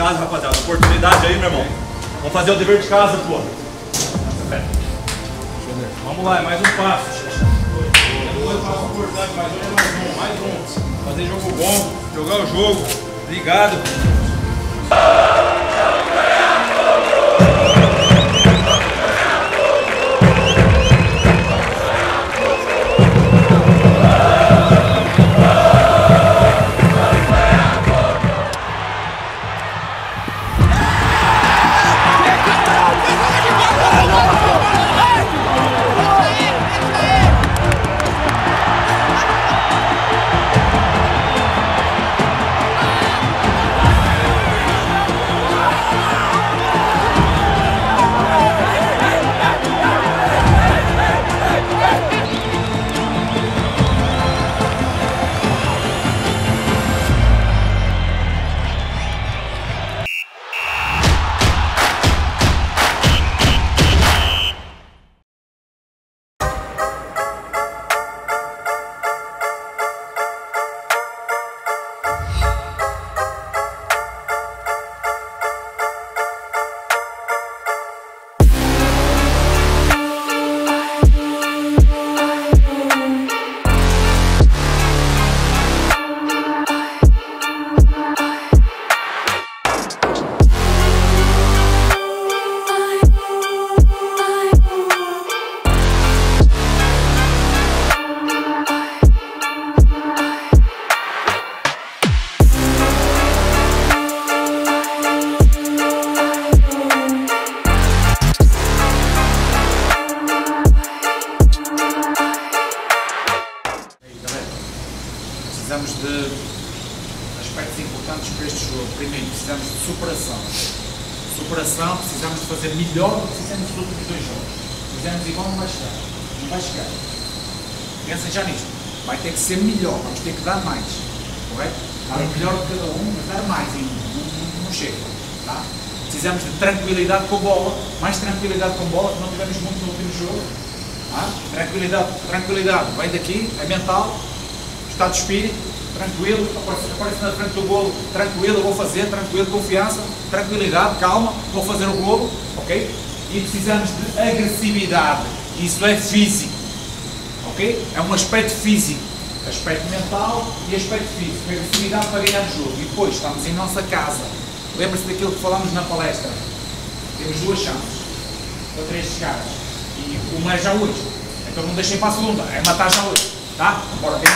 casa, rapaziada. Oportunidade aí, meu irmão. Vamos fazer o dever de casa, pô. Vamos lá, é mais um passo. Dois hoje é mais um, mais um. Fazer jogo bom, jogar o jogo. Obrigado. Precisamos de aspectos importantes para este jogo. Primeiro, precisamos de superação. Superação, precisamos de fazer melhor do que fizemos nos últimos dois jogos. Fizemos igual, não vai chegar. Não vai chegar. Pensem já nisto. Vai ter que ser melhor, vamos ter que dar mais. Correto? Dar o melhor de cada um, mas dar mais ainda. Não, não, não chega. Tá? Precisamos de tranquilidade com a bola, mais tranquilidade com a bola, que não tivemos muito no último jogo. Tá? Tranquilidade, tranquilidade, vem daqui, é mental, estado de espírito, tranquilo, aparece, aparece na frente do golo, tranquilo, vou fazer, tranquilo, confiança, tranquilidade, calma, vou fazer o golo, ok? E precisamos de agressividade, isso é físico, ok? É um aspecto físico, aspecto mental e aspecto físico, agressividade para ganhar o jogo. E depois, estamos em nossa casa, lembra-se daquilo que falámos na palestra, temos duas chances, para três chegadas, e uma é já hoje, então não deixem para a segunda, é matar já hoje. Tá? Bora, tem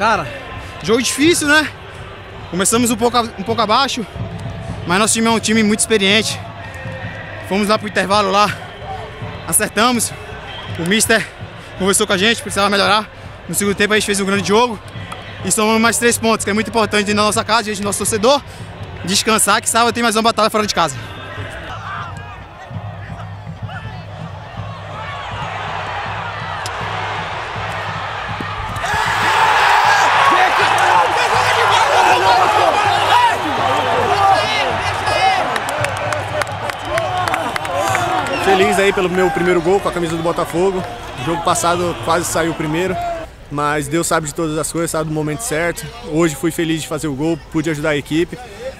Cara, jogo difícil, né? Começamos um pouco, um pouco abaixo, mas nosso time é um time muito experiente. Fomos lá pro intervalo lá, acertamos. O Mister conversou com a gente, precisava melhorar. No segundo tempo a gente fez um grande jogo e somamos mais três pontos, que é muito importante na nossa casa, diante do nosso torcedor. Descansar, que sábado tem mais uma batalha fora de casa. Pelo meu primeiro gol com a camisa do Botafogo. O jogo passado quase saiu o primeiro, mas Deus sabe de todas as coisas, sabe do momento certo. Hoje fui feliz de fazer o gol, pude ajudar a equipe.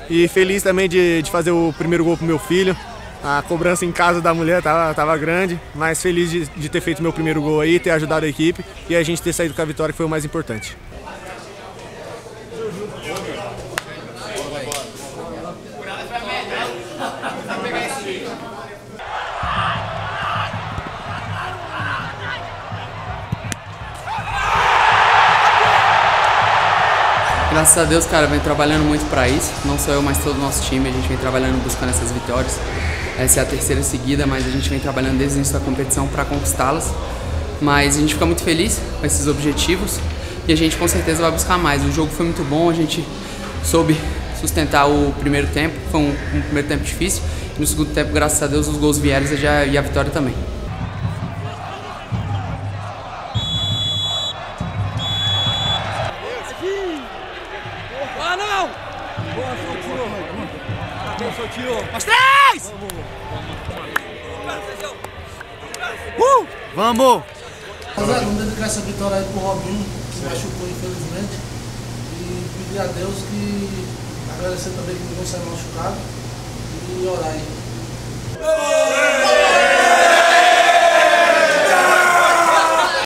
E feliz também de, de fazer o primeiro gol pro meu filho. A cobrança em casa da mulher tava, tava grande, mas feliz de, de ter feito meu primeiro gol aí, ter ajudado a equipe e a gente ter saído com a vitória que foi o mais importante. Graças a Deus, cara, vem trabalhando muito para isso. Não só eu, mas todo o nosso time. A gente vem trabalhando buscando essas vitórias. Essa é a terceira seguida, mas a gente vem trabalhando desde o início da competição para conquistá-las. Mas a gente fica muito feliz com esses objetivos e a gente com certeza vai buscar mais. O jogo foi muito bom, a gente soube sustentar o primeiro tempo, foi um, um primeiro tempo difícil. E no segundo tempo, graças a Deus, os gols vieram e a vitória também. Mais três! Uh! Vamos! Rapaziada, vamos dedicar essa vitória aí pro Robinho, que machucou infelizmente. E pedir a Deus que agradecer também que não saiu machucado e orar aí.